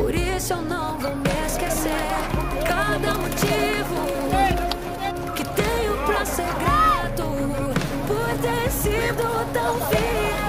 Por isso eu não vou me esquecer. Cada motivo que tenho pra ser grato por ter sido tão fiel.